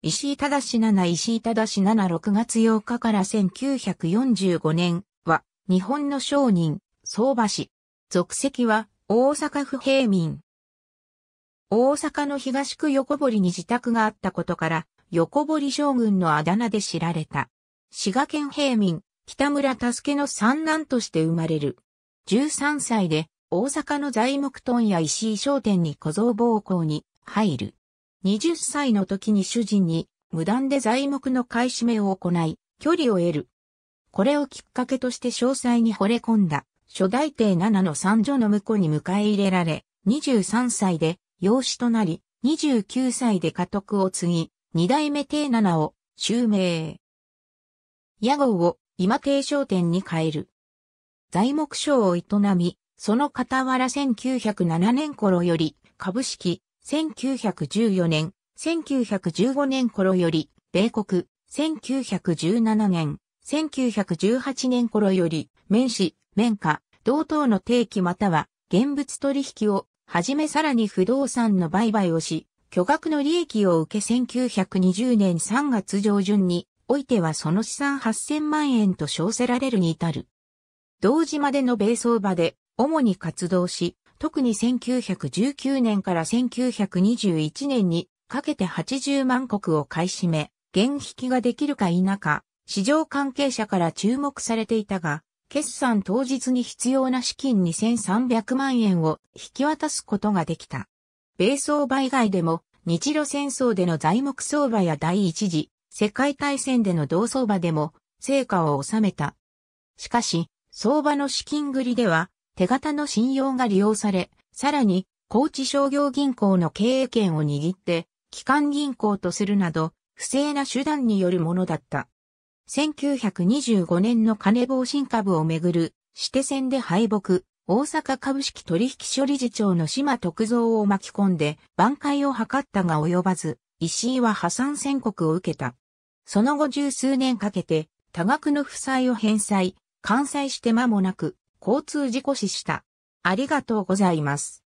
石井正七石井正七6月8日から1945年は、日本の商人、相場氏。属籍は、大阪府平民。大阪の東区横堀に自宅があったことから、横堀将軍のあだ名で知られた。滋賀県平民、北村助の三男として生まれる。13歳で大阪の材木問屋石井商店に小僧暴行に入る。20歳の時に主人に無断で材木の買い占めを行い、距離を得る。これをきっかけとして詳細に惚れ込んだ初代帝七の三女の婿に迎え入れられ、23歳で養子となり、29歳で家督を継ぎ、二代目帝七を襲名。屋号を今帝商店に変える。材木商を営み、その傍ら1907年頃より株式、1914年、1915年頃より米国、1917年、1918年頃より面子、面価、同等の定期または現物取引をはじめさらに不動産の売買をし、巨額の利益を受け1920年3月上旬においてはその資産8000万円と称せられるに至る。同時までの米相場で主に活動し、特に1919年から1921年にかけて80万国を買い占め、現引きができるか否か、市場関係者から注目されていたが、決算当日に必要な資金2300万円を引き渡すことができた。米相場以外でも、日露戦争での材木相場や第一次世界大戦での同相場でも成果を収めた。しかし、相場の資金繰りでは、手形の信用が利用され、さらに、高知商業銀行の経営権を握って、機関銀行とするなど、不正な手段によるものだった。1925年の金棒新株をめぐる、指定戦で敗北、大阪株式取引所理事長の島徳蔵を巻き込んで、挽回を図ったが及ばず、石井は破産宣告を受けた。その後十数年かけて、多額の負債を返済、完済して間もなく、交通事故死した。ありがとうございます。